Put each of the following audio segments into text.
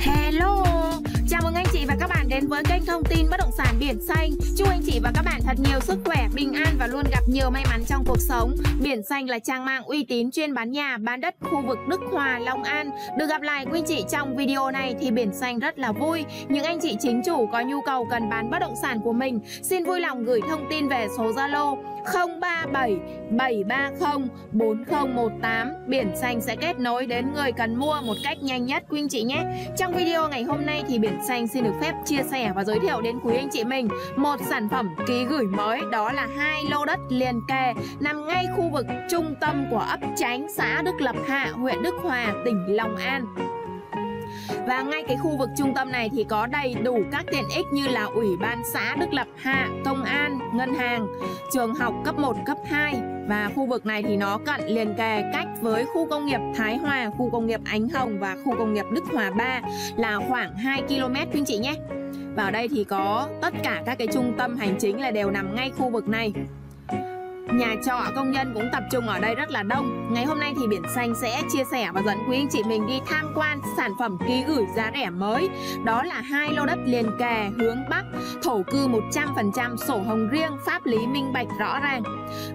Hello, chào mừng anh chị và các bạn đến với kênh thông tin bất động sản Biển Xanh. Chúc anh chị và các bạn thật nhiều sức khỏe, bình an và luôn gặp nhiều may mắn trong cuộc sống. Biển Xanh là trang mạng uy tín chuyên bán nhà, bán đất khu vực Đức Hòa, Long An. Được gặp lại quý anh chị trong video này thì Biển Xanh rất là vui. Những anh chị chính chủ có nhu cầu cần bán bất động sản của mình, xin vui lòng gửi thông tin về số Zalo 037 730 4018 Biển Xanh sẽ kết nối đến người cần mua một cách nhanh nhất quý anh chị nhé. Trong video ngày hôm nay thì Biển Xanh xin được phép chia sẻ và giới thiệu đến quý anh chị mình một sản phẩm ký gửi mới đó là hai lô đất liền kề nằm ngay khu vực trung tâm của ấp Chánh xã Đức Lập Hạ huyện Đức Hòa tỉnh Long An. Và ngay cái khu vực trung tâm này thì có đầy đủ các tiện ích như là Ủy ban xã Đức Lập Hạ, công an, ngân hàng, trường học cấp 1, cấp 2 và khu vực này thì nó cận liền kề cách với khu công nghiệp Thái Hòa, khu công nghiệp Ánh Hồng và khu công nghiệp Đức Hòa 3 là khoảng 2 km quý anh chị nhé. Và ở đây thì có tất cả các cái trung tâm hành chính là đều nằm ngay khu vực này. Nhà trọ công nhân cũng tập trung ở đây rất là đông. Ngày hôm nay thì Biển Xanh sẽ chia sẻ và dẫn quý anh chị mình đi tham quan sản phẩm ký gửi giá rẻ mới. Đó là hai lô đất liền kề hướng Bắc Thổ cư 100% sổ hồng riêng pháp lý minh bạch rõ ràng.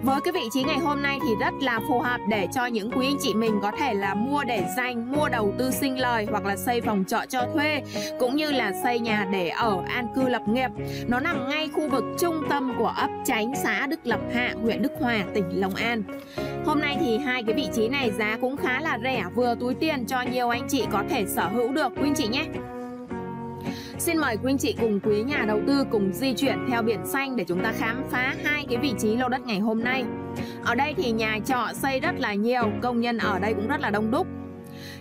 Với cái vị trí ngày hôm nay thì rất là phù hợp để cho những quý anh chị mình có thể là mua để dành, mua đầu tư sinh lời hoặc là xây phòng trọ cho thuê Cũng như là xây nhà để ở an cư lập nghiệp. Nó nằm ngay khu vực trung tâm của ấp Chánh xã Đức Lập Hạ, huyện Đức Đức Hòa, tỉnh Long An. Hôm nay thì hai cái vị trí này giá cũng khá là rẻ, vừa túi tiền cho nhiều anh chị có thể sở hữu được quý anh chị nhé. Xin mời quý anh chị cùng quý nhà đầu tư cùng di chuyển theo biển xanh để chúng ta khám phá hai cái vị trí lô đất ngày hôm nay. Ở đây thì nhà trọ xây rất là nhiều, công nhân ở đây cũng rất là đông đúc.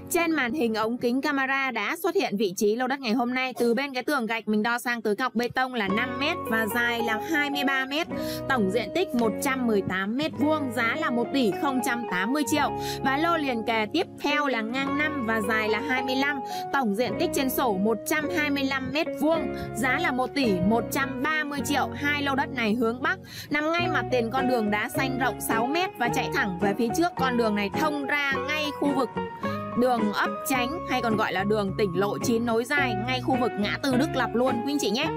Trên màn hình ống kính camera đã xuất hiện vị trí lô đất ngày hôm nay từ bên cái tường gạch mình đo sang tới cọc bê tông là 5m và dài là 23m. Tổng diện tích 118m vuông, giá là 1 tỷ 080 triệu. Và lô liền kề tiếp theo là ngang 5 và dài là 25. Tổng diện tích trên sổ 125m vuông, giá là 1 tỷ 130 triệu. Hai lô đất này hướng Bắc, nằm ngay mặt tiền con đường đá xanh rộng 6m và chạy thẳng về phía trước con đường này thông ra ngay khu vực đường ấp tránh hay còn gọi là đường tỉnh lộ 9 nối dài ngay khu vực ngã tư Đức Lập luôn quý anh chị nhé.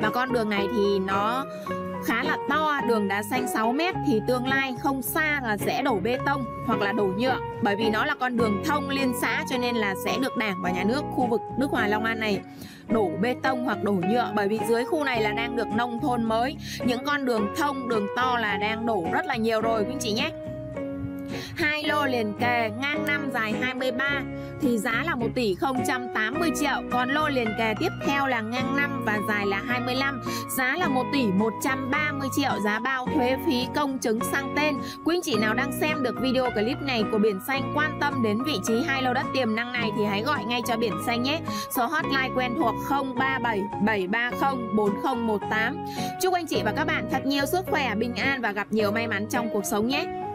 Và con đường này thì nó khá là to, đường đá xanh 6m thì tương lai không xa là sẽ đổ bê tông hoặc là đổ nhựa bởi vì nó là con đường thông liên xã cho nên là sẽ được Đảng và Nhà nước khu vực Đức Hòa Long An này đổ bê tông hoặc đổ nhựa bởi vì dưới khu này là đang được nông thôn mới những con đường thông đường to là đang đổ rất là nhiều rồi quý anh chị nhé liền kề ngang năm dài 23 thì giá là 1 tỷ 080 triệu. Còn lô liền kề tiếp theo là ngang năm và dài là 25 giá là 1 tỷ 130 triệu. Giá bao thuế phí công chứng sang tên. Quý anh chị nào đang xem được video clip này của Biển Xanh, quan tâm đến vị trí hai lô đất tiềm năng này thì hãy gọi ngay cho Biển Xanh nhé. Số hotline quen thuộc 037 730 4018 chúc anh chị và các bạn thật nhiều sức khỏe, bình an và gặp nhiều may mắn trong cuộc sống nhé.